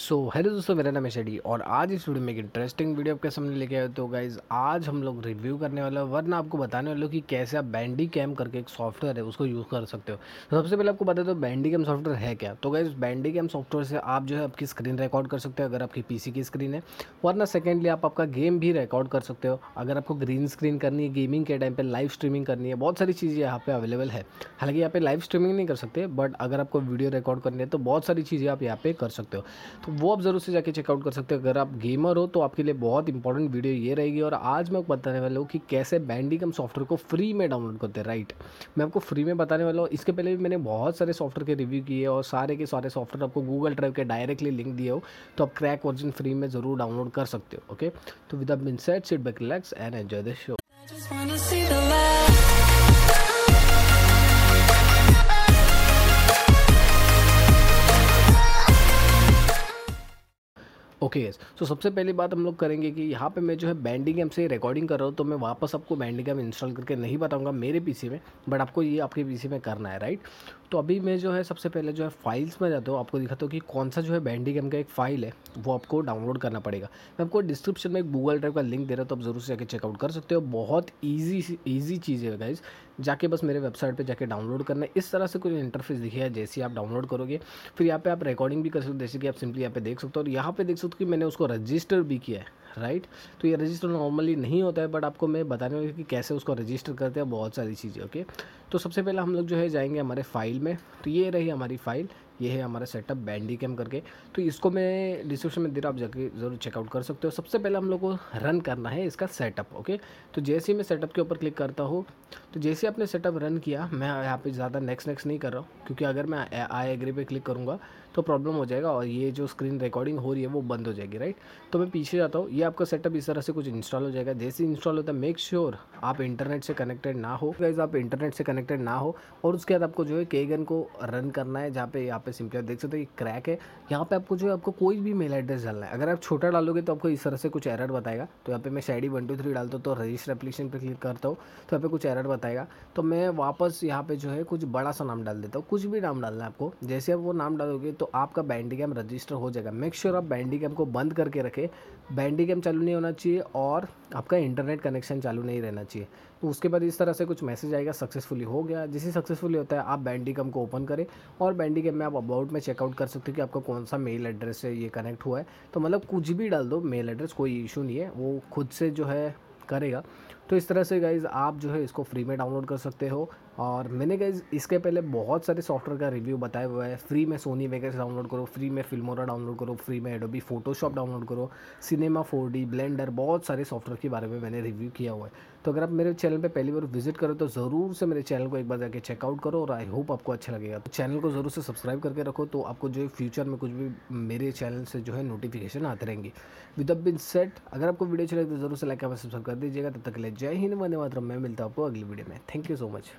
So hello दोस्तों, मेरा नाम है शेडी और आज इस वीडियो में एक इंटरेस्टिंग वीडियो आपके सामने लेके आए तो गाइज़ आज हम लोग रिव्यू करने वाले हैं, वरना आपको बताने वाले कि कैसे आप बैंडी कैम करके एक सॉफ्टवेयर है, उसको यूज़ कर सकते हो। तो सबसे पहले आपको बता दो बैंडी कैम सॉफ्टवेयर है क्या? तो गाइज़ बैंडी कैम सॉफ्टवेयर से आप जो है आपकी स्क्रीन रिकॉर्ड कर सकते हो अगर आपकी पीसी की स्क्रीन है। वरना सेकेंडली आप आपका गेम भी रिकॉर्ड कर सकते हो। अगर आपको ग्रीन स्क्रीन करनी है गेमिंग के टाइम पर लाइव स्ट्रीमिंग करनी है, बहुत सारी चीज़ें यहाँ पर अवेलेबल है। हालाँकि यहाँ पे लाइव स्ट्रीमिंग नहीं कर सकते बट अगर आपको वीडियो रिकॉर्ड करनी है तो बहुत सारी चीज़ें आप यहाँ पर कर सकते हो। तो वो आप ज़रूर से जाके चेकआउट कर सकते हो। अगर आप गेमर हो तो आपके लिए बहुत इंपॉर्टेंट वीडियो ये रहेगी और आज मैं आपको बताने वाला हूँ कि कैसे बैंडिकम सॉफ्टवेयर को फ्री में डाउनलोड करते हैं। राइट मैं आपको फ्री में बताने वाला हूँ। इसके पहले भी मैंने बहुत सारे सॉफ्टवेयर के रिव्यू किए और सारे के सारे सॉफ्टवेयर आपको गूगल ड्राइव के डायरेक्टली लिंक दिए हो तो आप क्रैक वर्जन फ्री में ज़रूर डाउनलोड कर सकते हो। ओके तो विद बिन sit back relax and enjoy the show okay yes so सबसे पहली बात हम लोग करेंगे कि यहाँ पे मैं जो है बैंडिंग एम से रिकॉर्डिंग कर रहा हूँ तो मैं वापस आपको बैंडिंग एम इंस्टॉल करके नहीं बताऊँगा मेरे पीसी में बट आपको ये आपके पीसी में करना है राइट तो अभी मैं जो है, सबसे पहले जो है फाइल्स में जाता हूँ। आपको दिखाता हूँ कि कौन सा जो है बैंडी गेम का एक फ़ाइल है, वो आपको डाउनलोड करना पड़ेगा। मैं आपको डिस्क्रिप्शन में एक गूगल ड्राइव का लिंक दे रहा हूँ तो आप ज़रूर से जाके चेकआउट कर सकते हो। बहुत ईजी ईजी चीज़ है गाइज़ जाके बस मेरे वेबसाइट पर जाके डाउनलोड करना है। इस तरह से कुछ इंटरफेस दिखेगा जैसे ही आप डाउनलोड करोगे, फिर यहाँ पर आप रिकॉर्डिंग भी कर सकते हो, जैसे कि आप सिंपली यहाँ पे देख सकते हो। और यहाँ पर देख सकते हो कि मैंने उसको रजिस्टर भी किया है। राइट? तो ये रजिस्टर नॉर्मली नहीं होता है बट आपको मैं बताने वाला कि कैसे उसको रजिस्टर करते हैं, बहुत सारी चीज़ें ओके तो सबसे पहले हम लोग जो है जाएँगे हमारे फ़ाइल में। तो ये रही हमारी फ़ाइल ये है हमारा सेटअप बैंडी कैम करके। तो इसको मैं डिस्क्रिप्शन में दे रहा आप जाके ज़रूर चेकआउट कर सकते हो। सबसे पहले हम लोग को रन करना है इसका सेटअप ओके तो जैसे ही मैं सेटअप के ऊपर क्लिक करता हूँ तो जैसे ही आपने सेटअप रन किया, मैं यहाँ पे ज़्यादा नेक्स्ट नेक्स्ट नहीं कर रहा हूँ, क्योंकि अगर मैं आई एग्री पे क्लिक करूँगा तो प्रॉब्लम हो जाएगा और ये जो स्क्रीन रिकॉर्डिंग हो रही है, वो बंद हो जाएगी राइट तो मैं पीछे जाता हूँ, ये आपका सेटअप इस तरह से कुछ इंस्टॉल हो जाएगा। जैसे इंस्टॉल होता है मेक श्योर आप इंटरनेट से कनेक्टेड ना हो। गाइज़ आप इंटरनेट से कनेक्टेड ना हो और उसके बाद आपको जो है केगन को रन करना है, जहाँ पे यहाँ पे सिंपली आप देख सकते हो क्रैक है। यहाँ पे आपको जो है आपको कोई भी मेल एड्रेस डालना है। अगर आप छोटा डालोगे तो आपको इस तरह से कुछ एरर बताएगा। तो यहाँ पे मैं शायडी वन टू थ्री डालता हूँ तो रजिस्टर एप्लीकेशन पर क्लिक करता हूँ। तो यहाँ पे कुछ एरर बताएगा। तो मैं वापस यहाँ पे जो है कुछ बड़ा सा नाम डाल देता हूँ। कुछ भी नाम डालना है आपको। जैसे आप वो नाम डालोगे तो आपका बैंडी कैम रजिस्टर हो जाएगा। मेक श्योर आप बैंडी कैम को बंद करके रखें। बैंडी कैम चालू नहीं होना चाहिए और आपका इंटरनेट कनेक्शन चालू नहीं रहना चाहिए तो उसके बाद इस तरह से कुछ मैसेज आएगा सक्सेसफुली हो गया। जिसे सक्सेसफुली होता है, आप बैंडिकम को ओपन करें और बैंडिकम में आप अबाउट में चेकआउट कर सकते हो कि आपका कौन सा मेल एड्रेस से ये कनेक्ट हुआ है। तो मतलब कुछ भी डाल दो मेल एड्रेस कोई इशू नहीं है, वो खुद से जो है करेगा। तो इस तरह से गाइज़ आप जो है इसको फ्री में डाउनलोड कर सकते हो। और मैंने गाइज़ इसके पहले बहुत सारे सॉफ्टवेयर का रिव्यू बताया हुआ है। फ्री में सोनी वेगस डाउनलोड करो फ्री में फिल्मोरा डाउनलोड करो फ्री में एडोबी फोटोशॉप डाउनलोड करो सिनेमा फोर ब्लेंडर बहुत सारे सॉफ्टवेयर के बारे में मैंने रिव्यू किया हुआ है। तो अगर आप मेरे चैनल पर पहली बार विज़िट करो तो ज़रूर से मेरे चैनल को एक बार जाके चेकआउट करो और आई होप आपको अच्छा लगेगा। तो चैनल को ज़रूर से सब्सक्राइब करके रखो तो आपको जो है फ्यूचर में कुछ भी मेरे चैनल से जो है नोटिफिकेशन आते रहेंगे। विद बिन सेट अगर आपको वीडियो अच्छी लगे तो ज़रूर से लाइक सब्सक्राइब कर दीजिएगा। तब तक के लिए जय हिंद, वंदे मातरम। मैं मिलता हूँ आपको अगली वीडियो में। Thank you so much